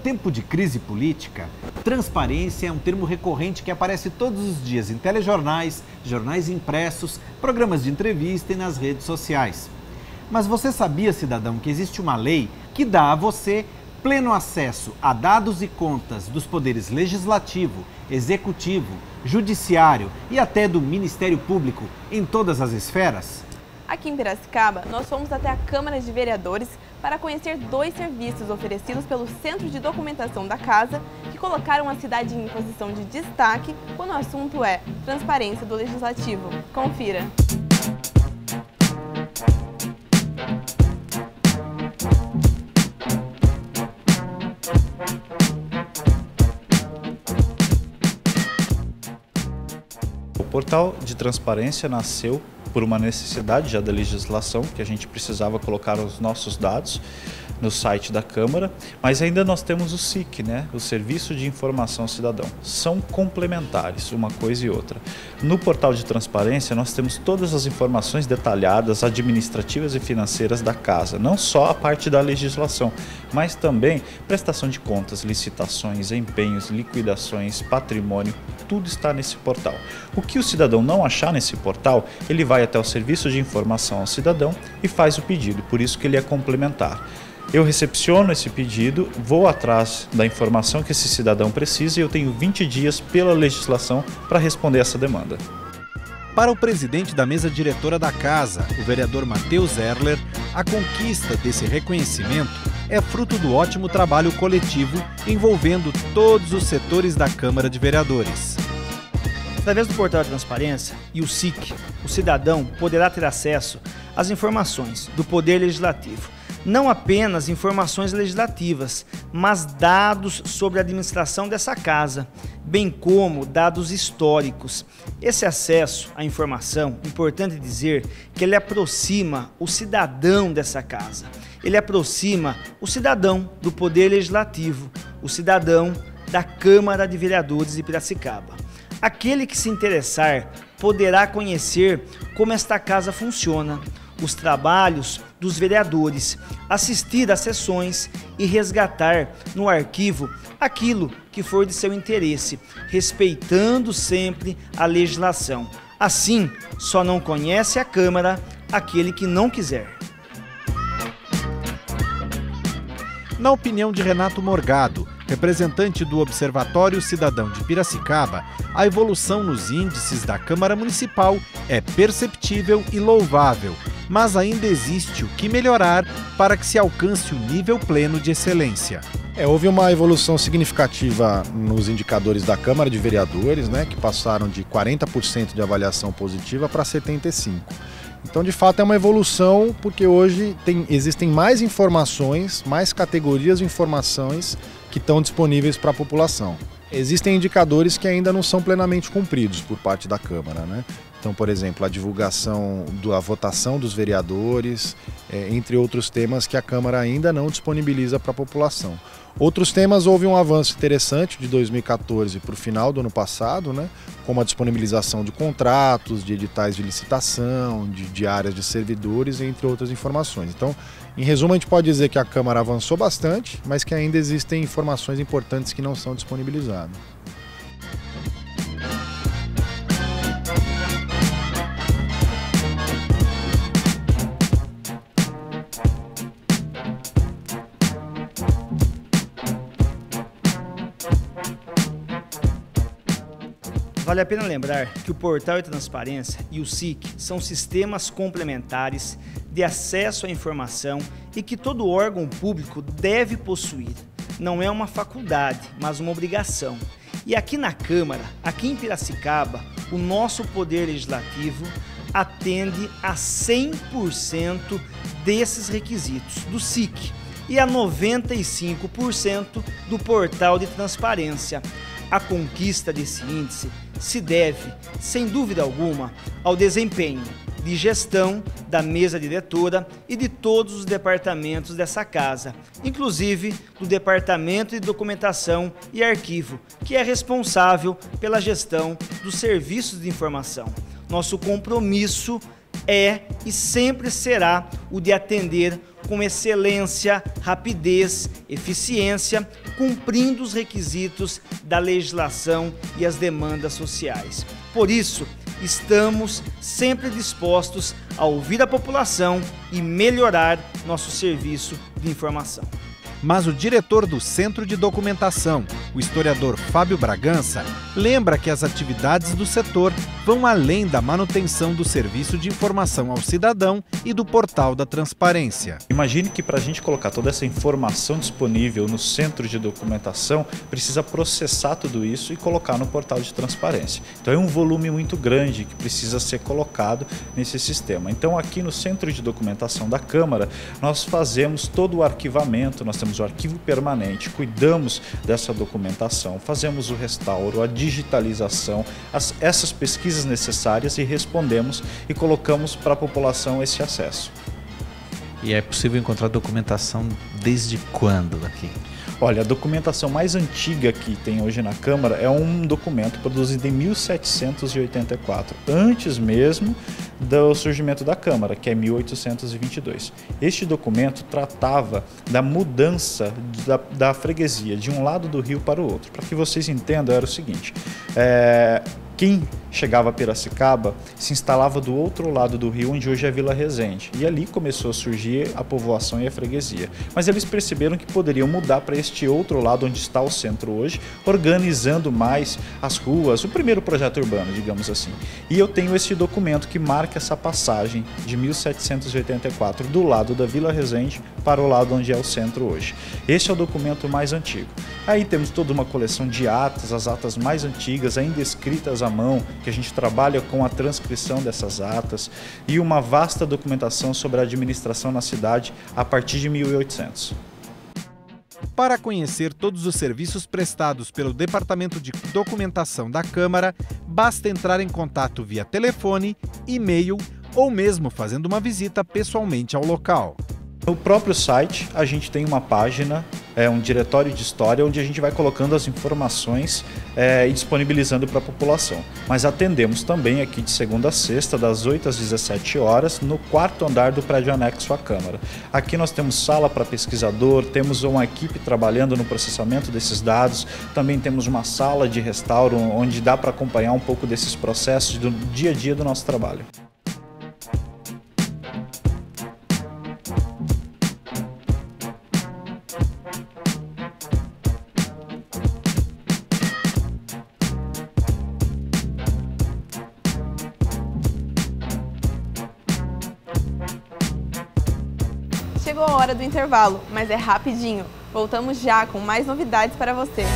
Em tempo de crise política, transparência é um termo recorrente que aparece todos os dias em telejornais, jornais impressos, programas de entrevista e nas redes sociais. Mas você sabia, cidadão, que existe uma lei que dá a você pleno acesso a dados e contas dos poderes legislativo, executivo, judiciário e até do Ministério Público em todas as esferas? Aqui em Piracicaba, nós fomos até a Câmara de Vereadores para conhecer dois serviços oferecidos pelo Centro de Documentação da Casa, que colocaram a cidade em posição de destaque quando o assunto é transparência do Legislativo. Confira! O portal de transparência nasceu por uma necessidade já da legislação, que a gente precisava colocar os nossos dados no site da Câmara, mas ainda nós temos o SIC, né? o Serviço de Informação Cidadão. São complementares, uma coisa e outra. No portal de transparência, nós temos todas as informações detalhadas, administrativas e financeiras da casa, não só a parte da legislação, mas também prestação de contas, licitações, empenhos, liquidações, patrimônio, tudo está nesse portal. O que o cidadão não achar nesse portal, ele vai até o Serviço de Informação ao Cidadão e faz o pedido, por isso que ele é complementar. Eu recepciono esse pedido, vou atrás da informação que esse cidadão precisa e eu tenho 20 dias pela legislação para responder essa demanda. Para o presidente da mesa diretora da casa, o vereador Matheus Erler, a conquista desse reconhecimento é fruto do ótimo trabalho coletivo envolvendo todos os setores da Câmara de Vereadores. Através do portal de transparência e o SIC, o cidadão poderá ter acesso às informações do Poder Legislativo não apenas informações legislativas, mas dados sobre a administração dessa casa, bem como dados históricos. Esse acesso à informação, importante dizer que ele aproxima o cidadão dessa casa. Ele aproxima o cidadão do poder legislativo, o cidadão da Câmara de Vereadores de Piracicaba. Aquele que se interessar poderá conhecer como esta casa funciona, os trabalhos dos vereadores, assistir às sessões e resgatar no arquivo aquilo que for de seu interesse, respeitando sempre a legislação. Assim, só não conhece a Câmara aquele que não quiser. Na opinião de Renato Morgado, representante do Observatório Cidadão de Piracicaba, a evolução nos índices da Câmara Municipal é perceptível e louvável, mas ainda existe o que melhorar para que se alcance o nível pleno de excelência. É, houve uma evolução significativa nos indicadores da Câmara de Vereadores, né, que passaram de 40% de avaliação positiva para 75%. Então, de fato, é uma evolução porque hoje tem, existem mais informações, mais categorias de informações que estão disponíveis para a população. Existem indicadores que ainda não são plenamente cumpridos por parte da Câmara. Né? Então, por exemplo, a divulgação da votação dos vereadores, é, entre outros temas que a Câmara ainda não disponibiliza para a população. Outros temas houve um avanço interessante de 2014 para o final do ano passado, né? como a disponibilização de contratos, de editais de licitação, de, áreas de servidores, entre outras informações. Então, em resumo, a gente pode dizer que a Câmara avançou bastante, mas que ainda existem informações importantes que não são disponibilizadas. Vale a pena lembrar que o Portal de Transparência e o SIC são sistemas complementares de acesso à informação e que todo órgão público deve possuir. Não é uma faculdade, mas uma obrigação. E aqui na Câmara, aqui em Piracicaba, o nosso Poder Legislativo atende a 100% desses requisitos do SIC e a 95% do portal de transparência. A conquista desse índice se deve, sem dúvida alguma, ao desempenho de gestão da mesa diretora e de todos os departamentos dessa casa, inclusive do Departamento de Documentação e Arquivo, que é responsável pela gestão dos serviços de informação. Nosso compromisso é e sempre será o de atender com excelência, rapidez, eficiência, cumprindo os requisitos da legislação e as demandas sociais. Por isso, estamos sempre dispostos a ouvir a população e melhorar nosso serviço de informação. Mas o diretor do Centro de Documentação, o historiador Fábio Bragança, lembra que as atividades do setor vão além da manutenção do serviço de informação ao cidadão e do portal da transparência. Imagine que para a gente colocar toda essa informação disponível no centro de documentação, precisa processar tudo isso e colocar no portal de transparência. Então é um volume muito grande que precisa ser colocado nesse sistema. Então aqui no centro de documentação da Câmara, nós fazemos todo o arquivamento, nós temos o arquivo permanente, cuidamos dessa documentação, fazemos o restauro, a digitalização, as, essas pesquisas necessárias e respondemos e colocamos para a população esse acesso. E é possível encontrar documentação desde quando aqui? Olha, a documentação mais antiga que tem hoje na Câmara é um documento produzido em 1784, antes mesmo do surgimento da Câmara, que é 1822. Este documento tratava da mudança da, da freguesia de um lado do rio para o outro. Para que vocês entendam, era o seguinte: é, quem chegava a Piracicaba se instalava do outro lado do rio, onde hoje é Vila Resende. E ali começou a surgir a povoação e a freguesia. Mas eles perceberam que poderiam mudar para este outro lado, onde está o centro hoje, organizando mais as ruas, o primeiro projeto urbano, digamos assim. E eu tenho esse documento que marca essa passagem de 1784 do lado da Vila Resende para o lado onde é o centro hoje. Este é o documento mais antigo. Aí temos toda uma coleção de atas, as atas mais antigas, ainda escritas à mão, que a gente trabalha com a transcrição dessas atas e uma vasta documentação sobre a administração na cidade a partir de 1800. Para conhecer todos os serviços prestados pelo Departamento de Documentação da Câmara, basta entrar em contato via telefone, e-mail ou mesmo fazendo uma visita pessoalmente ao local. No próprio site, a gente tem uma página, é, um diretório de história, onde a gente vai colocando as informações é, e disponibilizando para a população. Mas atendemos também aqui de segunda a sexta, das 8 às 17 horas, no quarto andar do prédio anexo à Câmara. Aqui nós temos sala para pesquisador, temos uma equipe trabalhando no processamento desses dados, também temos uma sala de restauro, onde dá para acompanhar um pouco desses processos do dia a dia do nosso trabalho. Chegou a hora do intervalo, mas é rapidinho. Voltamos já com mais novidades para você.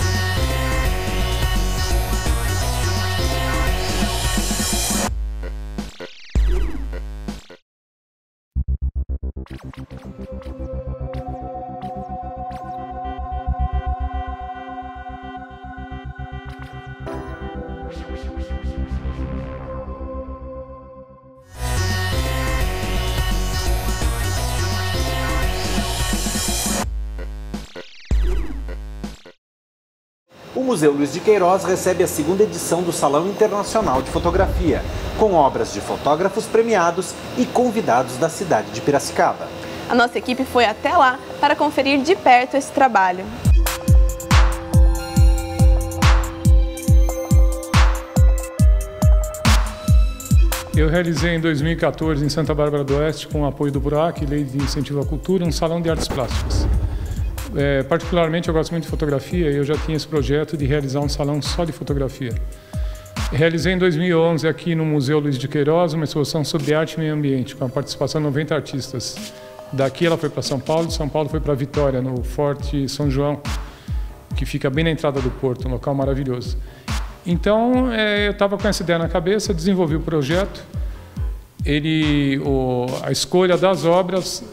Museu Luiz de Queiroz recebe a segunda edição do Salão Internacional de Fotografia, com obras de fotógrafos premiados e convidados da cidade de Piracicaba. A nossa equipe foi até lá para conferir de perto esse trabalho. Eu realizei em 2014 em Santa Bárbara do Oeste, com o apoio do BURAC, Lei de Incentivo à Cultura, um salão de artes plásticas. É, particularmente, eu gosto muito de fotografia e eu já tinha esse projeto de realizar um salão só de fotografia. Realizei em 2011 aqui no Museu Luiz de Queiroz uma exposição sobre arte e meio ambiente, com a participação de 90 artistas. Daqui ela foi para São Paulo, de São Paulo foi para Vitória, no Forte São João, que fica bem na entrada do porto, um local maravilhoso. Então, é, eu estava com essa ideia na cabeça, desenvolvi o projeto. Ele, o, a escolha das obras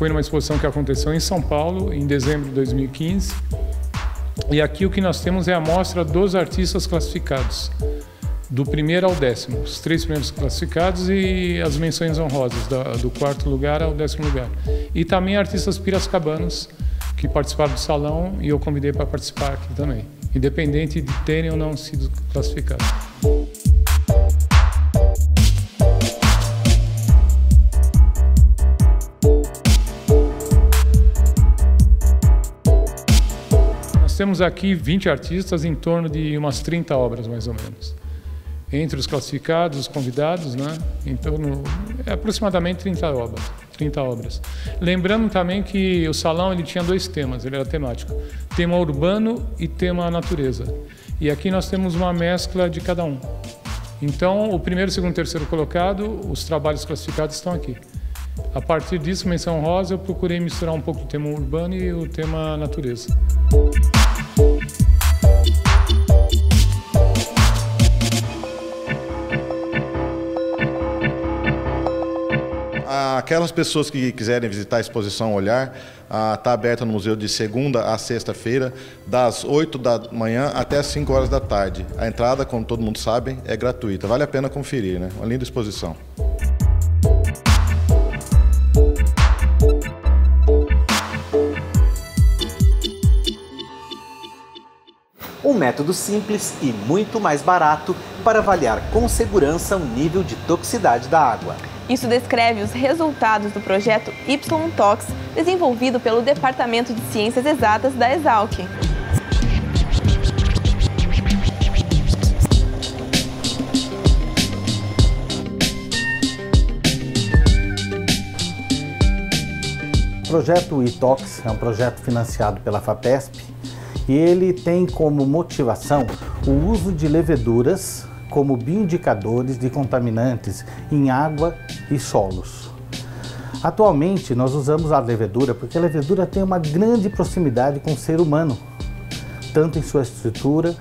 foi numa exposição que aconteceu em São Paulo, em dezembro de 2015. E aqui o que nós temos é a amostra dos artistas classificados, do primeiro ao décimo, os três primeiros classificados e as menções honrosas, do quarto lugar ao décimo lugar. E também artistas piracicabanos que participaram do salão e eu convidei para participar aqui também, independente de terem ou não sido classificados. Temos aqui 20 artistas em torno de umas 30 obras, mais ou menos. Entre os classificados, os convidados, né? em torno, é aproximadamente 30 obras. 30 obras. Lembrando também que o salão ele tinha dois temas, ele era temático: tema urbano e tema natureza. E aqui nós temos uma mescla de cada um. Então, o primeiro, segundo, terceiro colocado, os trabalhos classificados estão aqui. A partir disso, menção rosa, eu procurei misturar um pouco o tema urbano e o tema natureza. Aquelas pessoas que quiserem visitar a exposição Olhar, está aberta no museu de segunda a sexta-feira, das 8 da manhã até as 5 horas da tarde. A entrada, como todo mundo sabe, é gratuita. Vale a pena conferir, né? Uma linda exposição. Um método simples e muito mais barato para avaliar com segurança o nível de toxicidade da água. Isso descreve os resultados do projeto Y-Tox, desenvolvido pelo Departamento de Ciências Exatas da Exalc. O projeto ITOX é um projeto financiado pela FAPESP e ele tem como motivação o uso de leveduras como bioindicadores de contaminantes em água e solos. Atualmente, nós usamos a levedura porque a levedura tem uma grande proximidade com o ser humano, tanto em sua estrutura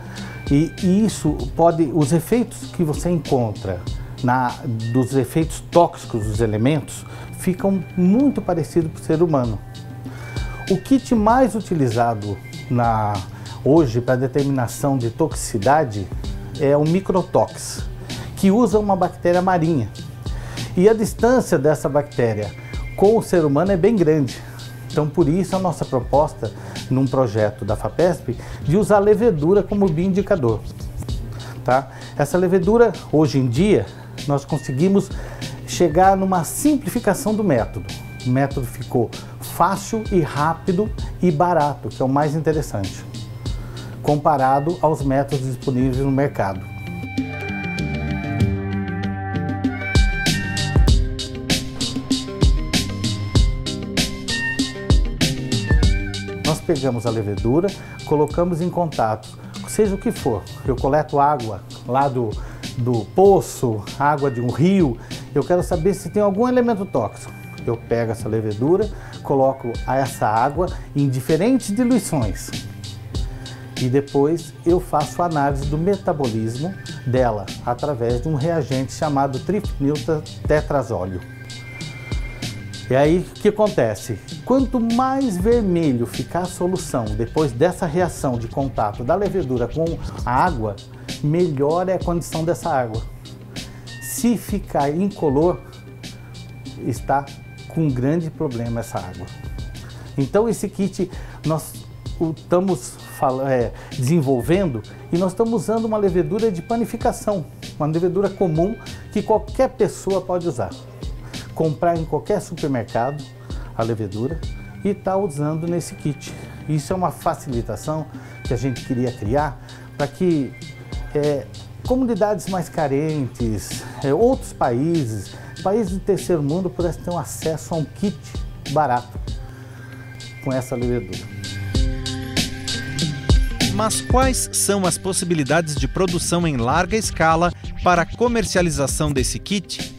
e isso pode, os efeitos que você encontra na, dos efeitos tóxicos dos elementos ficam muito parecidos para o ser humano. O kit mais utilizado na, hoje para determinação de toxicidade é o microtox, que usa uma bactéria marinha. E a distância dessa bactéria com o ser humano é bem grande. Então, por isso, a nossa proposta num projeto da FAPESP de usar a levedura como bioindicador. Tá? Essa levedura, hoje em dia, nós conseguimos chegar numa simplificação do método. O método ficou fácil e rápido e barato, que é o mais interessante, comparado aos métodos disponíveis no mercado. Nós pegamos a levedura, colocamos em contato, seja o que for. Eu coleto água lá do, do poço, água de um rio, eu quero saber se tem algum elemento tóxico. Eu pego essa levedura, coloco essa água em diferentes diluições e depois eu faço análise do metabolismo dela através de um reagente chamado tetrazóleo. E aí o que acontece? Quanto mais vermelho ficar a solução depois dessa reação de contato da levedura com a água, melhor é a condição dessa água. Se ficar incolor, está com um grande problema essa água. Então esse kit nós estamos é, desenvolvendo e nós estamos usando uma levedura de panificação, uma levedura comum que qualquer pessoa pode usar. Comprar em qualquer supermercado a levedura e estar tá usando nesse kit. Isso é uma facilitação que a gente queria criar para que é, comunidades mais carentes, é, outros países, países do terceiro mundo pudessem ter um acesso a um kit barato com essa levedura. Mas quais são as possibilidades de produção em larga escala para a comercialização desse kit?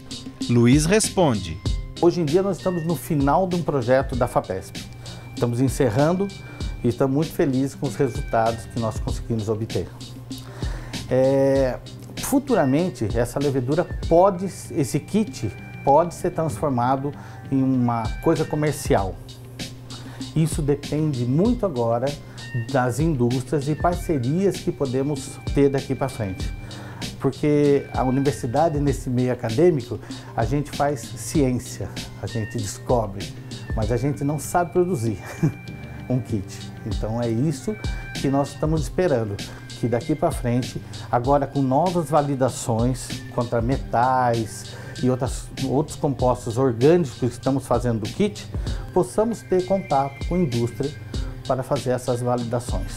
Luiz responde. Hoje em dia nós estamos no final de um projeto da FAPESP. Estamos encerrando e estamos muito felizes com os resultados que nós conseguimos obter. É, futuramente, essa levedura pode, esse kit pode ser transformado em uma coisa comercial. Isso depende muito agora das indústrias e parcerias que podemos ter daqui para frente. Porque a universidade, nesse meio acadêmico, a gente faz ciência, a gente descobre, mas a gente não sabe produzir um kit. Então é isso que nós estamos esperando, que daqui para frente, agora com novas validações contra metais e outras, outros compostos orgânicos que estamos fazendo do kit, possamos ter contato com a indústria para fazer essas validações.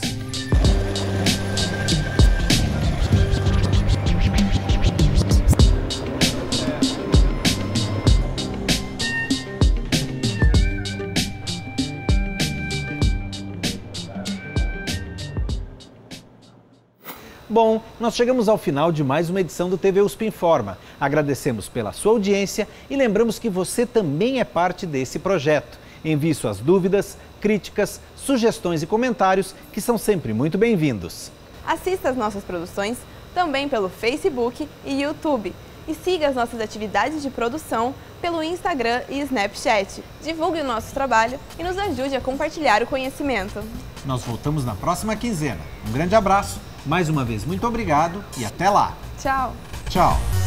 Bom, nós chegamos ao final de mais uma edição do TV USP Informa. Agradecemos pela sua audiência e lembramos que você também é parte desse projeto. Envie suas dúvidas, críticas, sugestões e comentários, que são sempre muito bem-vindos. Assista às nossas produções também pelo Facebook e YouTube. E siga as nossas atividades de produção pelo Instagram e Snapchat. Divulgue o nosso trabalho e nos ajude a compartilhar o conhecimento. Nós voltamos na próxima quinzena. Um grande abraço, mais uma vez muito obrigado e até lá. Tchau! Tchau!